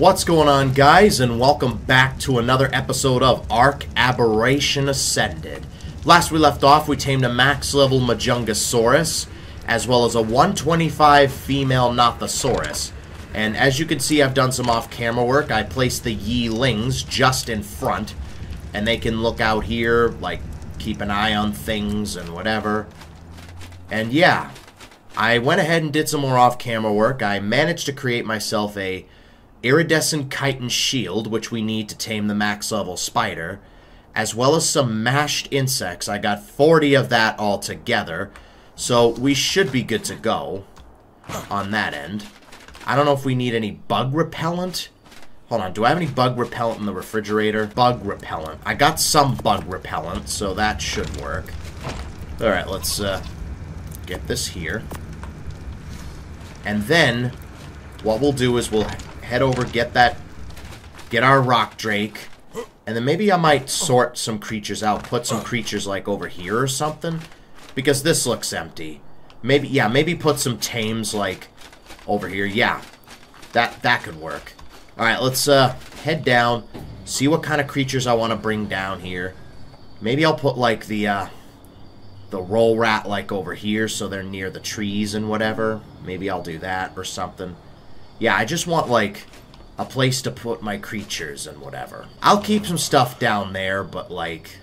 What's going on, guys, and welcome back to another episode of Ark Aberration Ascended. Last we left off, we tamed a max level Majungasaurus, as well as a 125 female Nothosaurus. And as you can see, I've done some off-camera work. I placed the Yi Lings just in front, and they can look out here, like, keep an eye on things and whatever. And yeah, I went ahead and did some more off-camera work. I managed to create myself a iridescent chitin shield, which we need to tame the max level spider, as well as some mashed insects. I got 40 of that all together, so we should be good to go on that end. I don't know if we need any bug repellent. Hold on, do I have any bug repellent in the refrigerator? Bug repellent. I got some bug repellent, so that should work. Alright, let's uh, get this here. And then, what we'll do is we'll head over, get that, get our rock drake, and then maybe I might sort some creatures out, put some creatures like over here or something, because this looks empty. Maybe, yeah, maybe put some tames like over here. Yeah, that that could work. All right, let's uh, head down, see what kind of creatures I want to bring down here. Maybe I'll put like the uh, the roll rat like over here so they're near the trees and whatever. Maybe I'll do that or something. Yeah, I just want, like, a place to put my creatures and whatever. I'll keep some stuff down there, but, like,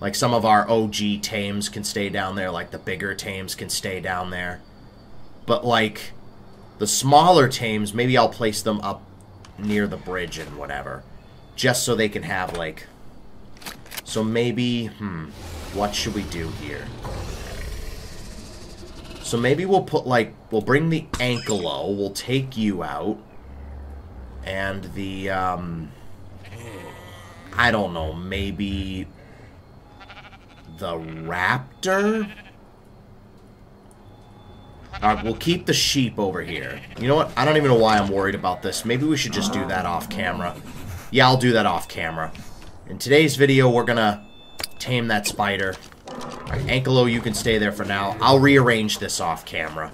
like some of our OG tames can stay down there, like the bigger tames can stay down there. But, like, the smaller tames, maybe I'll place them up near the bridge and whatever. Just so they can have, like... So maybe, hmm, what should we do here? So maybe we'll put, like, we'll bring the Ankylo, we'll take you out, and the, um, I don't know, maybe the Raptor? Alright, we'll keep the sheep over here. You know what? I don't even know why I'm worried about this. Maybe we should just do that off camera. Yeah, I'll do that off camera. In today's video, we're gonna tame that spider. Alright, Ankylo, you can stay there for now. I'll rearrange this off camera.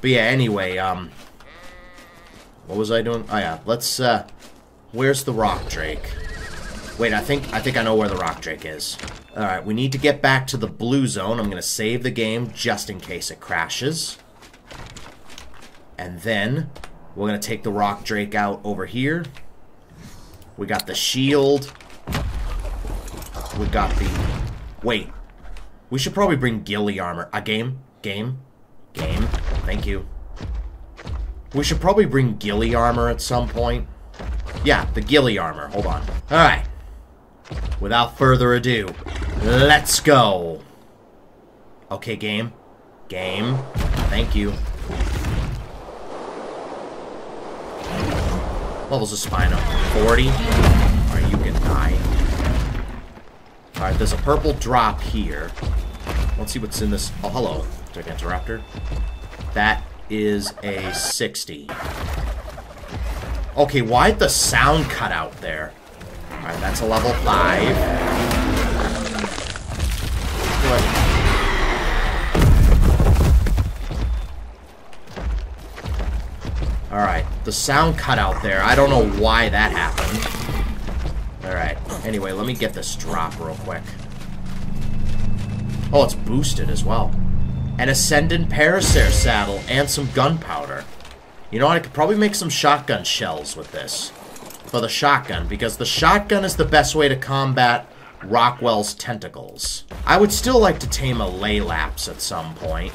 But yeah, anyway, um... What was I doing? Oh yeah, let's, uh... Where's the rock drake? Wait, I think I think I know where the rock drake is. Alright, we need to get back to the blue zone. I'm gonna save the game just in case it crashes. And then, we're gonna take the rock drake out over here. We got the shield. We got the... Wait, we should probably bring ghillie armor. A game? Game? Game? Thank you. We should probably bring ghillie armor at some point. Yeah, the ghillie armor. Hold on. Alright. Without further ado, let's go. Okay, game. Game. Thank you. Levels of Spino. 40. Alright, you can die. Alright, there's a purple drop here. Let's see what's in this. Oh, hello, Gigantoraptor. That is a 60. Okay, why'd the sound cut out there? Alright, that's a level 5. Alright, the sound cut out there. I don't know why that happened. Anyway, let me get this drop real quick. Oh, it's boosted as well. An Ascendant Parasaur saddle and some gunpowder. You know, what, I could probably make some shotgun shells with this. For the shotgun, because the shotgun is the best way to combat Rockwell's tentacles. I would still like to tame a Laelaps at some point.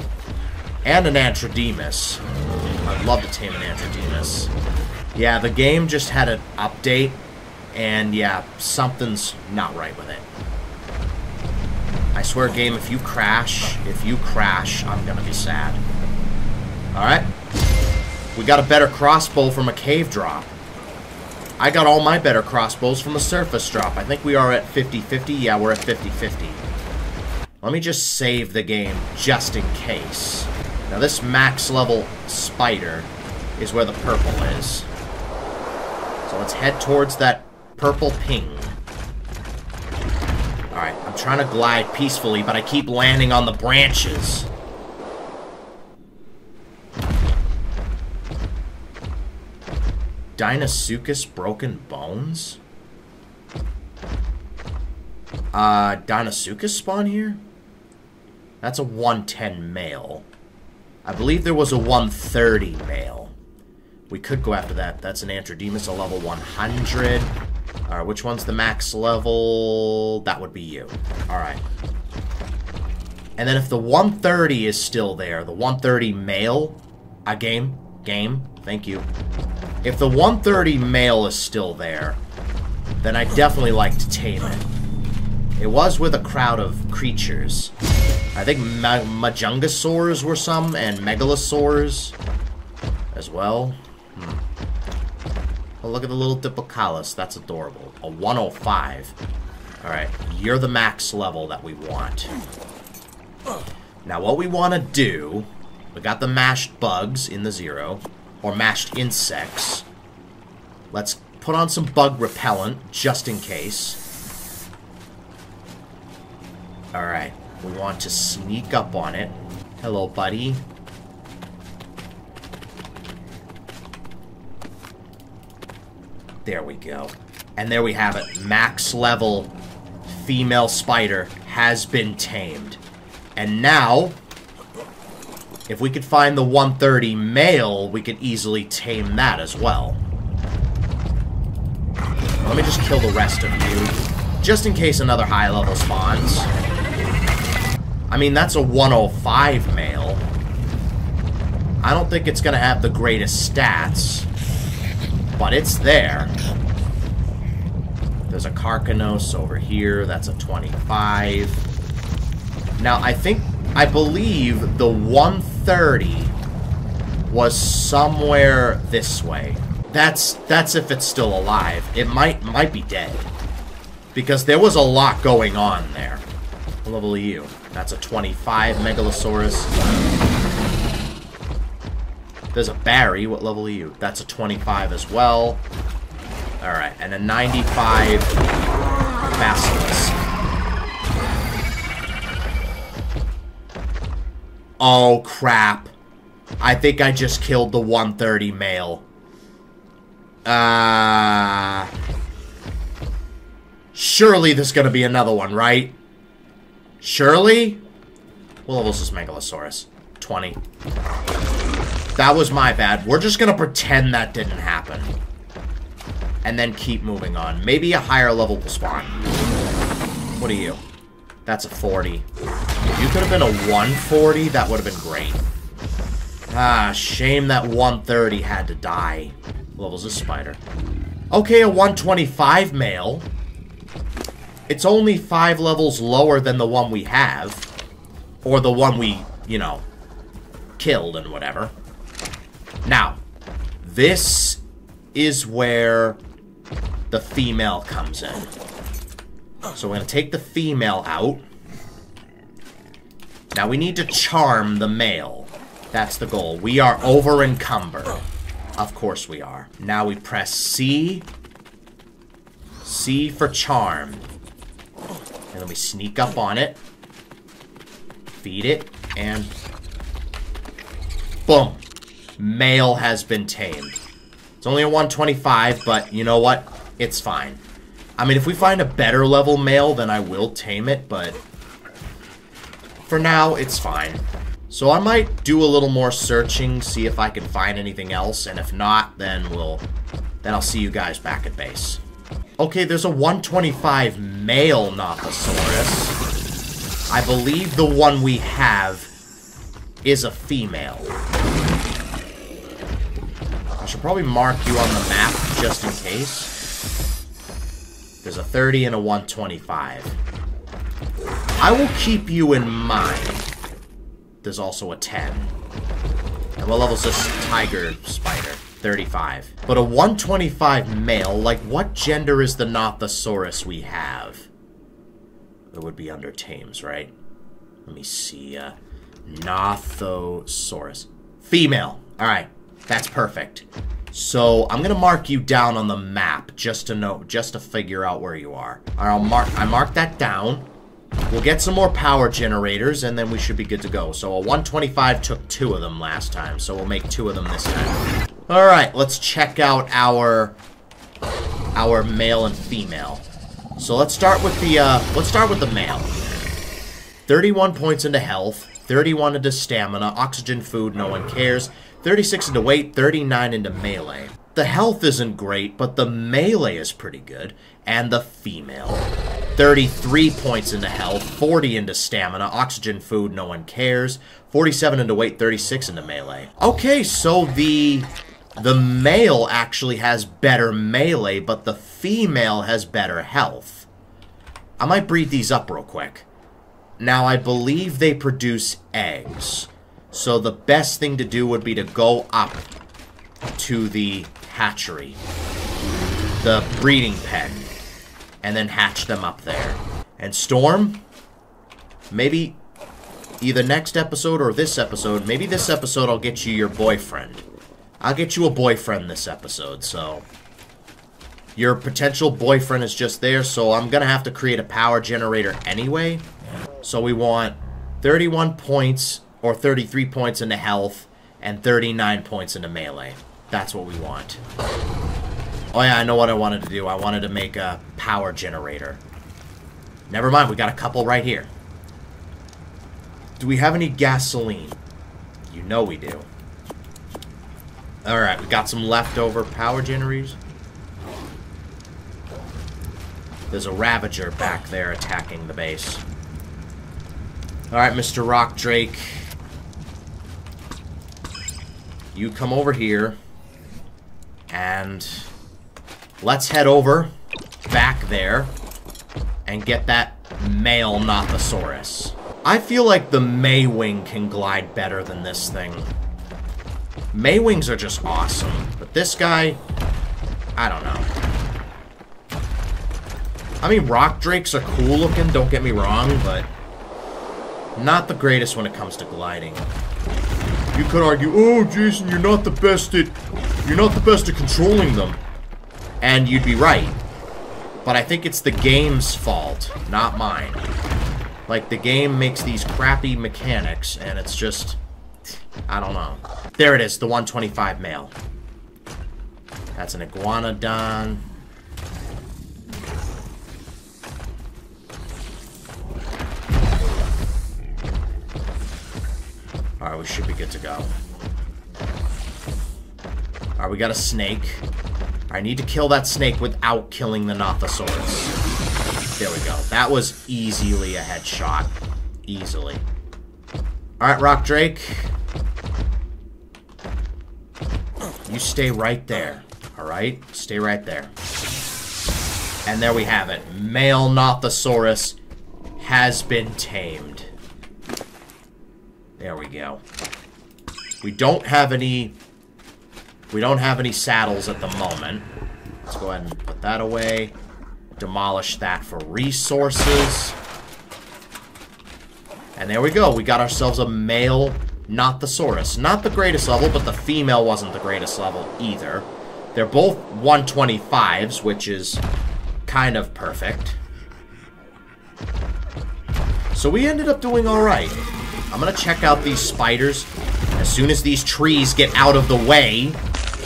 And an Antrodemus. I'd love to tame an Antrodemus. Yeah, the game just had an update and yeah, something's not right with it. I swear, game, if you crash, if you crash, I'm gonna be sad. Alright. We got a better crossbow from a cave drop. I got all my better crossbows from a surface drop. I think we are at 50-50. Yeah, we're at 50-50. Let me just save the game, just in case. Now, this max level spider is where the purple is. So let's head towards that purple ping. Alright, I'm trying to glide peacefully, but I keep landing on the branches. Deinosuchus Broken Bones? Uh, Deinosuchus spawn here? That's a 110 male. I believe there was a 130 male. We could go after that. That's an Antrodemus, a level 100. Alright, which one's the max level? That would be you. Alright. And then if the 130 is still there, the 130 male, a game, game, thank you. If the 130 male is still there, then I'd definitely like to tame it. It was with a crowd of creatures. I think Ma Majungasaurs were some, and Megalosaurs as well. Hmm. Oh, look at the little Diplocaulus. That's adorable. A 105. Alright, you're the max level that we want. Now what we want to do, we got the mashed bugs in the zero, or mashed insects. Let's put on some bug repellent, just in case. Alright, we want to sneak up on it. Hello, buddy. There we go. And there we have it. Max level female spider has been tamed. And now, if we could find the 130 male, we could easily tame that as well. Let me just kill the rest of you, just in case another high level spawns. I mean, that's a 105 male. I don't think it's going to have the greatest stats, but it's there. There's a Carcanos over here, that's a 25. Now, I think, I believe the 130 was somewhere this way. That's that's if it's still alive. It might might be dead. Because there was a lot going on there. What level are you? That's a 25 Megalosaurus. There's a Barry. What level are you? That's a 25 as well. Alright, and a 95 Basilisk. Oh, crap. I think I just killed the 130 male. Uh... Surely there's gonna be another one, right? Surely? What level is this Megalosaurus? 20. That was my bad. We're just gonna pretend that didn't happen. And then keep moving on. Maybe a higher level will spawn. What are you? That's a 40. If you could have been a 140, that would have been great. Ah, shame that 130 had to die. Levels a spider. Okay, a 125 male. It's only five levels lower than the one we have. Or the one we, you know, killed and whatever. Now, this is where the female comes in. So we're going to take the female out. Now we need to charm the male. That's the goal. We are over encumbered. Of course we are. Now we press C. C for charm. And then we sneak up on it. Feed it. And... Boom. Male has been tamed. It's only a 125, but you know what? It's fine. I mean, if we find a better level male, then I will tame it, but for now, it's fine. So I might do a little more searching, see if I can find anything else, and if not, then we'll, then I'll see you guys back at base. Okay, there's a 125 male Nothosaurus. I believe the one we have is a female. I should probably mark you on the map just in case. There's a 30 and a 125. I will keep you in mind. There's also a 10. And what level is this tiger spider? 35. But a 125 male, like what gender is the Nothosaurus we have? It would be under tames, right? Let me see. Uh, Nothosaurus. Female. Alright. That's perfect. So I'm gonna mark you down on the map just to know, just to figure out where you are. Alright, I'll mark. I mark that down. We'll get some more power generators, and then we should be good to go. So a 125 took two of them last time, so we'll make two of them this time. Alright, let's check out our our male and female. So let's start with the uh, let's start with the male. 31 points into health, 31 into stamina, oxygen, food, no one cares, 36 into weight, 39 into melee. The health isn't great, but the melee is pretty good, and the female. 33 points into health, 40 into stamina, oxygen, food, no one cares, 47 into weight, 36 into melee. Okay, so the the male actually has better melee, but the female has better health. I might breed these up real quick. Now, I believe they produce eggs. So the best thing to do would be to go up to the hatchery. The breeding pen. And then hatch them up there. And Storm, maybe either next episode or this episode, maybe this episode I'll get you your boyfriend. I'll get you a boyfriend this episode, so... Your potential boyfriend is just there, so I'm gonna have to create a power generator anyway. So we want 31 points, or 33 points into health, and 39 points into melee. That's what we want. Oh yeah, I know what I wanted to do. I wanted to make a power generator. Never mind, we got a couple right here. Do we have any gasoline? You know we do. Alright, we got some leftover power generators. There's a Ravager back there attacking the base. Alright, Mr. Rock Drake. You come over here. And let's head over back there and get that male Nothosaurus. I feel like the Maewing can glide better than this thing. Maewings are just awesome. But this guy, I don't know. I mean, rock drakes are cool looking, don't get me wrong, but not the greatest when it comes to gliding. You could argue, oh, Jason, you're not the best at, you're not the best at controlling them. And you'd be right. But I think it's the game's fault, not mine. Like, the game makes these crappy mechanics, and it's just... I don't know. There it is, the 125 male. That's an iguanodon. Alright, we should be good to go. Alright, we got a snake. I need to kill that snake without killing the Nothosaurus. There we go. That was easily a headshot. Easily. Alright, Rock Drake. You stay right there. Alright? Stay right there. And there we have it. Male Nothosaurus has been tamed. There we go. We don't have any... We don't have any saddles at the moment. Let's go ahead and put that away. Demolish that for resources. And there we go. We got ourselves a male Nothosaurus. Not the greatest level, but the female wasn't the greatest level either. They're both 125s, which is kind of perfect. So we ended up doing alright. I'm gonna check out these spiders. As soon as these trees get out of the way,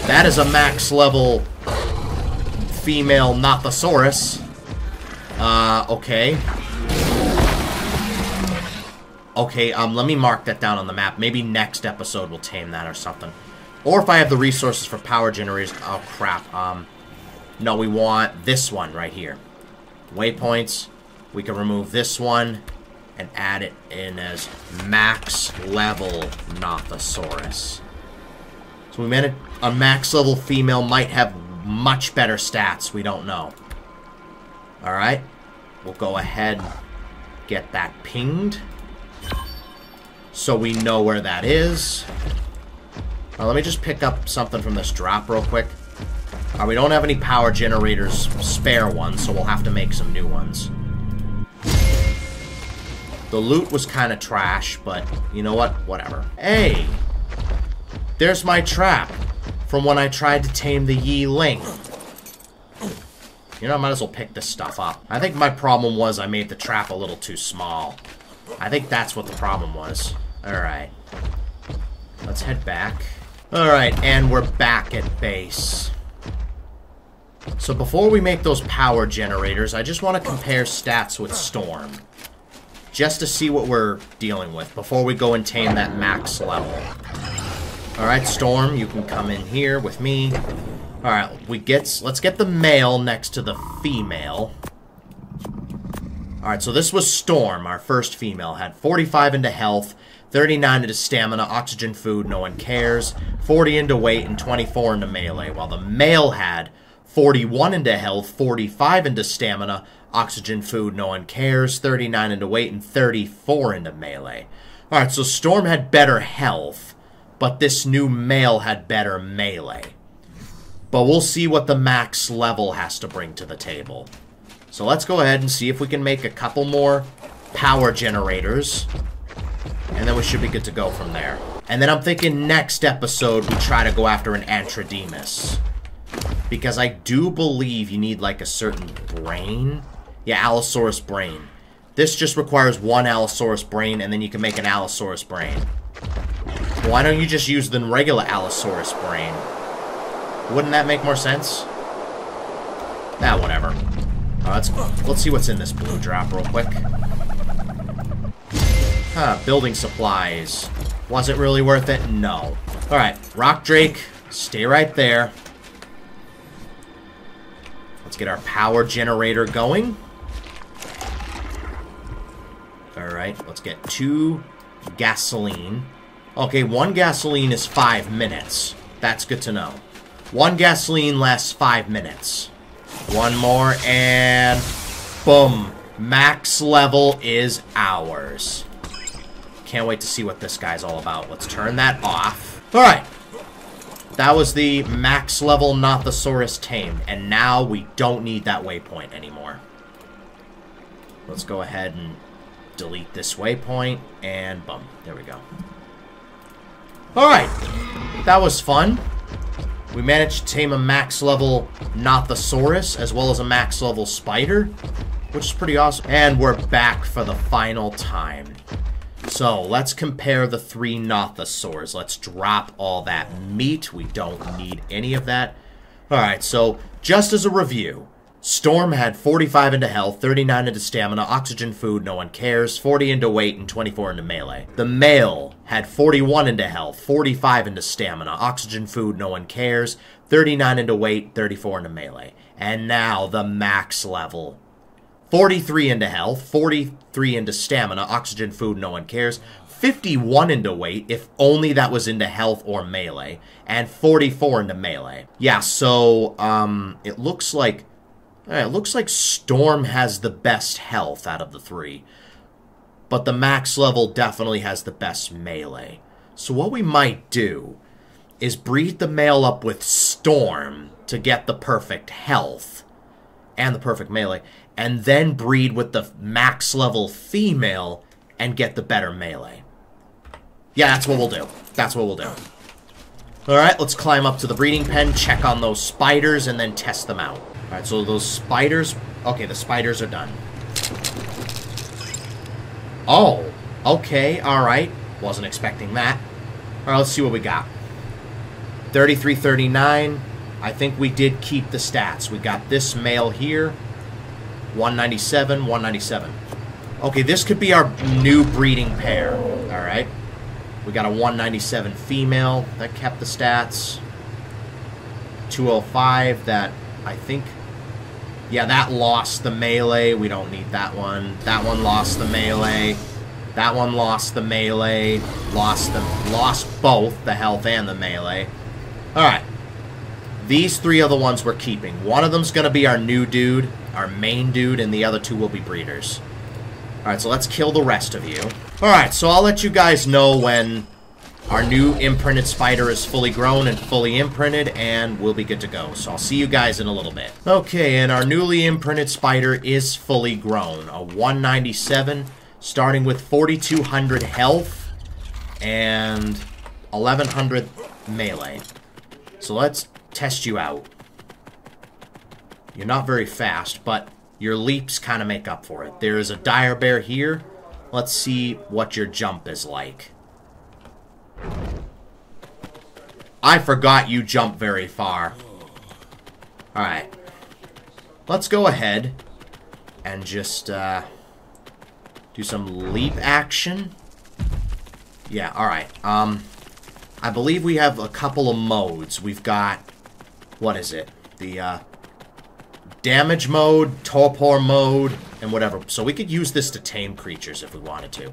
that is a max level female Nothosaurus. Uh, okay. Okay, um, let me mark that down on the map. Maybe next episode we'll tame that or something. Or if I have the resources for power generators. Oh, crap. Um, no, we want this one right here. Waypoints. We can remove this one and add it in as max level Nothosaurus. So we meant a max level female might have much better stats. We don't know. Alright. We'll go ahead get that pinged so we know where that is. Now, let me just pick up something from this drop real quick. Uh, we don't have any power generators, spare ones, so we'll have to make some new ones. The loot was kind of trash, but you know what? Whatever. Hey! There's my trap from when I tried to tame the Yi Ling. You know, I might as well pick this stuff up. I think my problem was I made the trap a little too small. I think that's what the problem was. Alright. Let's head back. Alright, and we're back at base. So before we make those power generators, I just want to compare stats with Storm. Just to see what we're dealing with before we go and tame that max level. Alright, Storm, you can come in here with me. Alright, we get let's get the male next to the female. Alright, so this was Storm, our first female. Had 45 into health, 39 into stamina, oxygen food, no one cares, 40 into weight, and 24 into melee, while the male had 41 into health, 45 into stamina, oxygen food, no one cares, 39 into weight, and 34 into melee. Alright, so Storm had better health, but this new male had better melee. But we'll see what the max level has to bring to the table. So let's go ahead and see if we can make a couple more power generators and then we should be good to go from there. And then I'm thinking next episode we try to go after an Antrodemus. Because I do believe you need like a certain brain. Yeah, Allosaurus brain. This just requires one Allosaurus brain and then you can make an Allosaurus brain. Why don't you just use the regular Allosaurus brain? Wouldn't that make more sense? Ah, whatever. Uh, let's, let's see what's in this blue drop real quick. Huh, building supplies. Was it really worth it? No. Alright, Rock Drake, stay right there. Let's get our power generator going. Alright, let's get two gasoline. Okay, one gasoline is five minutes. That's good to know. One gasoline lasts five minutes. One more, and boom. Max level is ours. Can't wait to see what this guy's all about. Let's turn that off. Alright. That was the max level Nothosaurus tamed. And now we don't need that waypoint anymore. Let's go ahead and delete this waypoint. And boom. There we go. Alright. That was fun. We managed to tame a max level Nothosaurus as well as a max level spider, which is pretty awesome. And we're back for the final time. So, let's compare the three Nothosaurs. Let's drop all that meat. We don't need any of that. Alright, so, just as a review, Storm had 45 into health, 39 into stamina, oxygen food, no one cares, 40 into weight, and 24 into melee. The male had 41 into health, 45 into stamina, oxygen food, no one cares, 39 into weight, 34 into melee. And now the max level 43 into health, 43 into stamina, oxygen food, no one cares. 51 into weight, if only that was into health or melee. And 44 into melee. Yeah, so, um, it looks like... It looks like Storm has the best health out of the three. But the max level definitely has the best melee. So what we might do is breed the male up with Storm to get the perfect health and the perfect melee and then breed with the max level female and get the better melee. Yeah, that's what we'll do. That's what we'll do. Alright, let's climb up to the breeding pen, check on those spiders, and then test them out. Alright, so those spiders... Okay, the spiders are done. Oh, okay, alright. Wasn't expecting that. Alright, let's see what we got. 3339. I think we did keep the stats. We got this male here. 197, 197. Okay, this could be our new breeding pair. Alright. We got a 197 female that kept the stats. 205 that I think... Yeah, that lost the melee. We don't need that one. That one lost the melee. That one lost the melee. Lost the lost both the health and the melee. Alright. These three are the ones we're keeping. One of them's to be our new dude our main dude, and the other two will be breeders. Alright, so let's kill the rest of you. Alright, so I'll let you guys know when our new imprinted spider is fully grown and fully imprinted, and we'll be good to go. So I'll see you guys in a little bit. Okay, and our newly imprinted spider is fully grown. A 197, starting with 4,200 health and 1,100 melee. So let's test you out. You're not very fast, but your leaps kind of make up for it. There is a dire bear here. Let's see what your jump is like. I forgot you jump very far. Alright. Let's go ahead and just uh, do some leap action. Yeah, alright. Um, I believe we have a couple of modes. We've got, what is it? The uh, damage mode, torpor mode, and whatever. So we could use this to tame creatures if we wanted to.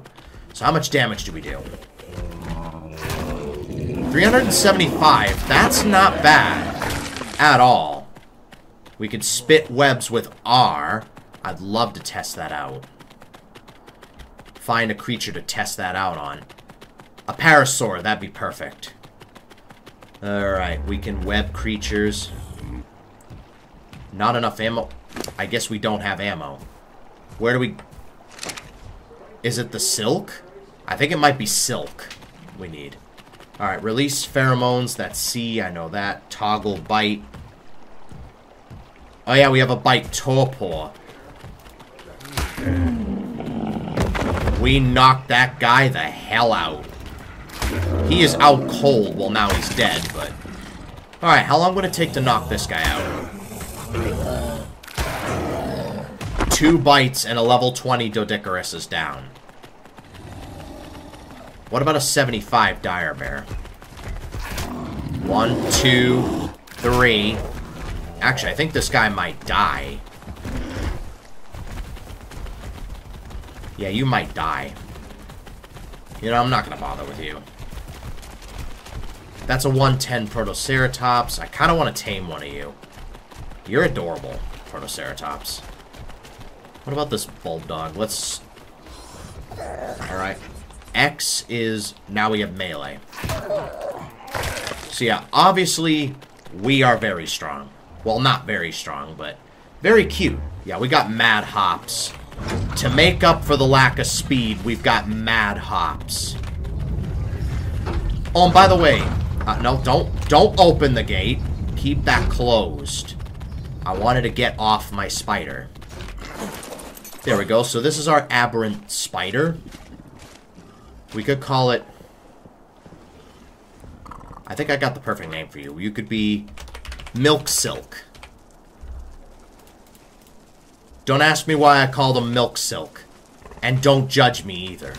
So how much damage do we do? 375. That's not bad at all. We could spit webs with R. I'd love to test that out. Find a creature to test that out on. A Parasaur, that'd be perfect. Alright, we can web creatures. Not enough ammo. I guess we don't have ammo. Where do we... Is it the silk? I think it might be silk we need. Alright, release pheromones. That's C, I know that. Toggle bite. Oh yeah, we have a bite torpor. We knocked that guy the hell out. He is out cold. Well, now he's dead, but... Alright, how long would it take to knock this guy out? Two bites and a level 20 Doedicurus is down. What about a 75 Dire Bear? One, two, three. Actually, I think this guy might die. Yeah, you might die. You know, I'm not to bother with you. That's a 110 Protoceratops. I kind of want to tame one of you. You're adorable, Protoceratops. What about this Bulldog? Let's... Alright. X is... Now we have melee. So yeah, obviously, we are very strong. Well, not very strong, but very cute. Yeah, we got mad hops. To make up for the lack of speed, we've got mad hops. Oh, and by the way, uh, no, don't, don't open the gate. Keep that closed. I wanted to get off my spider. There we go. So this is our aberrant spider. We could call it... I think I got the perfect name for you. You could be Milk Silk. Don't ask me why I called him Milk Silk. And don't judge me either.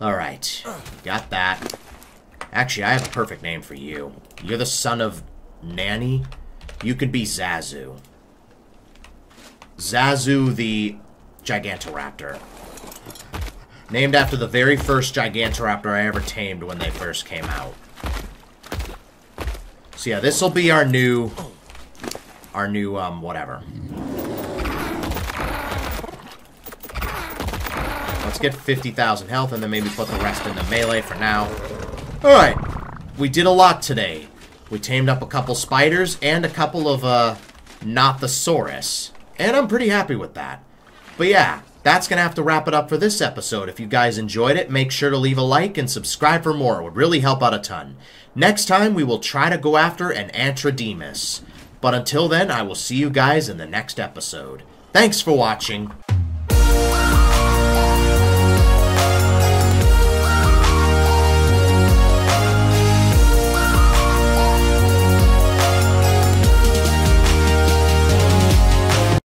Alright. Got that. Actually, I have a perfect name for you. You're the son of Nanny. You could be Zazu. Zazu the Gigantoraptor. Named after the very first Gigantoraptor I ever tamed when they first came out. So yeah, this will be our new... Our new, um, whatever. Let's get 50,000 health and then maybe put the rest in the melee for now. Alright, we did a lot today. We tamed up a couple spiders and a couple of, uh, Nothosaurus. And I'm pretty happy with that. But yeah, that's going to have to wrap it up for this episode. If you guys enjoyed it, make sure to leave a like and subscribe for more. It would really help out a ton. Next time, we will try to go after an Antrodemus. But until then, I will see you guys in the next episode. Thanks for watching.